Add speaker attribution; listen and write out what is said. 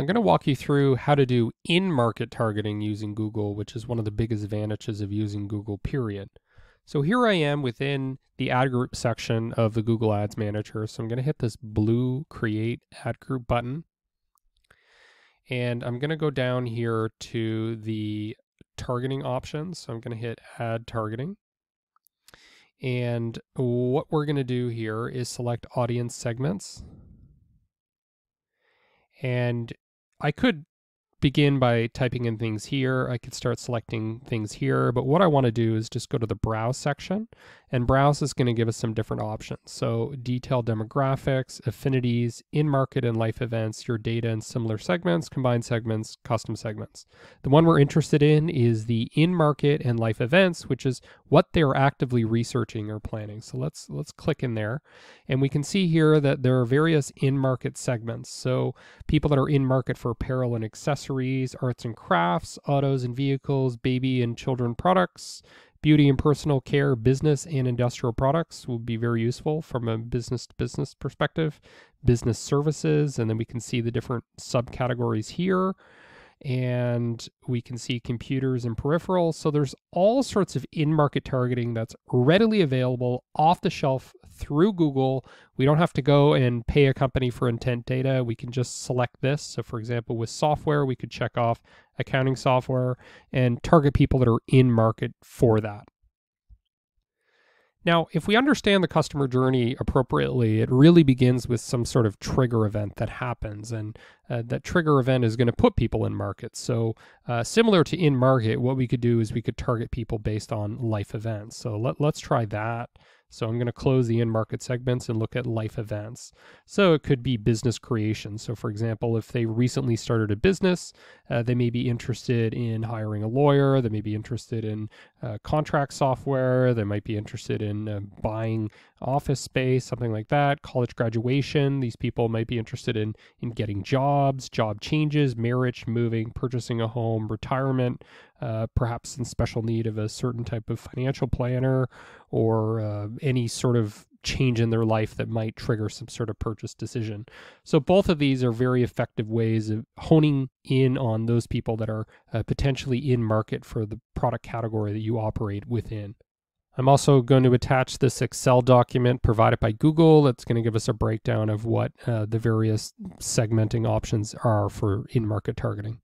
Speaker 1: I'm going to walk you through how to do in-market targeting using Google, which is one of the biggest advantages of using Google, period. So here I am within the ad group section of the Google Ads Manager. So I'm going to hit this blue Create Ad Group button. And I'm going to go down here to the targeting options. So I'm going to hit Add Targeting. And what we're going to do here is select Audience Segments. And I could begin by typing in things here. I could start selecting things here, but what I want to do is just go to the browse section and browse is going to give us some different options. So detailed demographics, affinities, in-market and life events, your data and similar segments, combined segments, custom segments. The one we're interested in is the in-market and life events, which is what they're actively researching or planning. So let's let's click in there and we can see here that there are various in-market segments. So people that are in market for apparel and accessories, arts and crafts, autos and vehicles, baby and children products, Beauty and personal care, business and industrial products will be very useful from a business to business perspective. Business services, and then we can see the different subcategories here and we can see computers and peripherals. So there's all sorts of in-market targeting that's readily available off the shelf through Google. We don't have to go and pay a company for intent data. We can just select this. So for example, with software, we could check off accounting software and target people that are in market for that. Now, if we understand the customer journey appropriately, it really begins with some sort of trigger event that happens, and uh, that trigger event is going to put people in market. So, uh, similar to in market, what we could do is we could target people based on life events. So, let, let's try that. So I'm going to close the in market segments and look at life events. So it could be business creation. So, for example, if they recently started a business, uh, they may be interested in hiring a lawyer, they may be interested in uh, contract software, they might be interested in uh, buying office space, something like that, college graduation. These people might be interested in, in getting jobs, job changes, marriage, moving, purchasing a home, retirement, uh, perhaps in special need of a certain type of financial planner or uh, any sort of change in their life that might trigger some sort of purchase decision. So, both of these are very effective ways of honing in on those people that are uh, potentially in market for the product category that you operate within. I'm also going to attach this Excel document provided by Google that's going to give us a breakdown of what uh, the various segmenting options are for in market targeting.